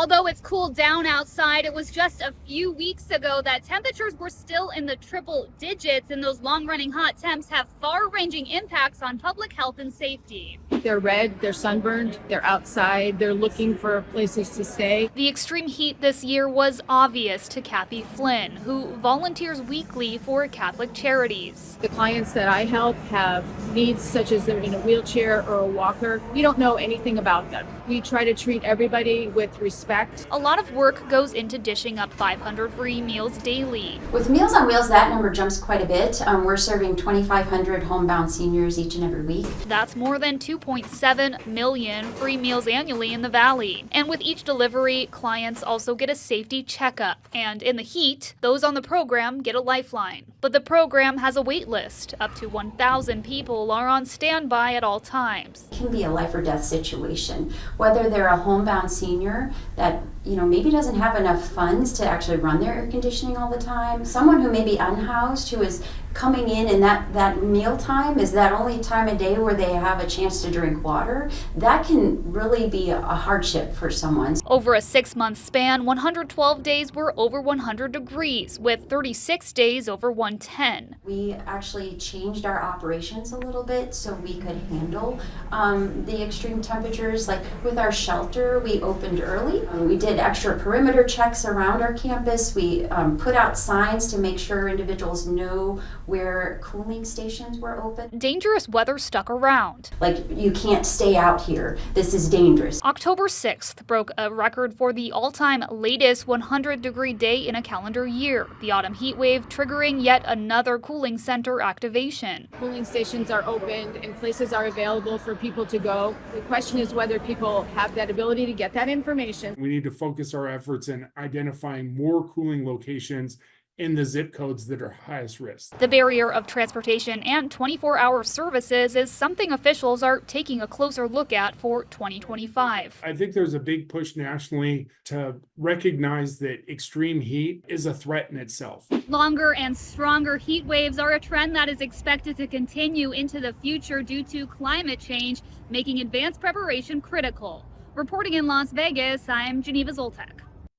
Although it's cooled down outside, it was just a few weeks ago that temperatures were still in the triple digits, and those long running hot temps have far ranging impacts on public health and safety. They're red, they're sunburned, they're outside, they're looking for places to stay. The extreme heat this year was obvious to Kathy Flynn, who volunteers weekly for Catholic Charities. The clients that I help have needs such as they're in a wheelchair or a walker. We don't know anything about them. We try to treat everybody with respect. A lot of work goes into dishing up 500 free meals daily. With Meals on Wheels, that number jumps quite a bit. Um, we're serving 2,500 homebound seniors each and every week. That's more than 2.7 million free meals annually in the Valley. And with each delivery, clients also get a safety checkup. And in the heat, those on the program get a lifeline. But the program has a wait list. Up to 1,000 people are on standby at all times. It can be a life or death situation. Whether they're a homebound senior that you know maybe doesn't have enough funds to actually run their air conditioning all the time, someone who may be unhoused who is coming in and that that meal time is that only time of day where they have a chance to drink water that can really be a hardship for someone. Over a six month span 112 days were over 100 degrees with 36 days over 110 we actually changed our operations a little bit so we could handle um, the extreme temperatures. Like with our shelter we opened early. We did extra perimeter checks around our campus we um, put out signs to make sure individuals know where cooling stations were open. Dangerous weather stuck around. Like, you can't stay out here. This is dangerous. October 6th broke a record for the all time latest 100 degree day in a calendar year. The autumn heat wave triggering yet another cooling center activation. Cooling stations are opened and places are available for people to go. The question is whether people have that ability to get that information. We need to focus our efforts in identifying more cooling locations in the zip codes that are highest risk. The barrier of transportation and 24 hour services is something officials are taking a closer look at for 2025. I think there's a big push nationally to recognize that extreme heat is a threat in itself. Longer and stronger heat waves are a trend that is expected to continue into the future due to climate change, making advanced preparation critical. Reporting in Las Vegas, I'm Geneva Zoltek.